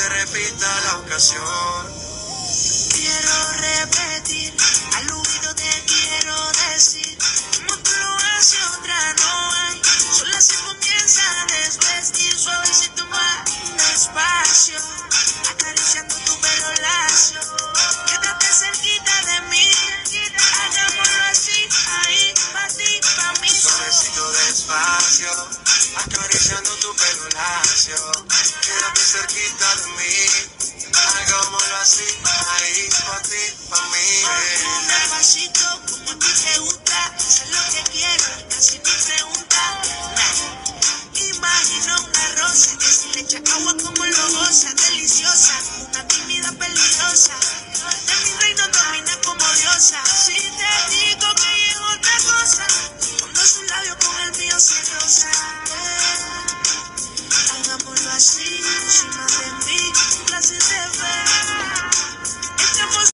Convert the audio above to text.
se repita la ocasión. Quiero repetir, al oído te quiero decir, como tú lo haces otra no hay, sola se comienza a desvestir, suavecito más despacio, acariciando tu pelo lacio, quédate cerquita de mí, hagámoslo así, ahí, pa' ti, pa' mí, Suavecito despacio, acariciando tu pelo lacio. Quédate cerquita I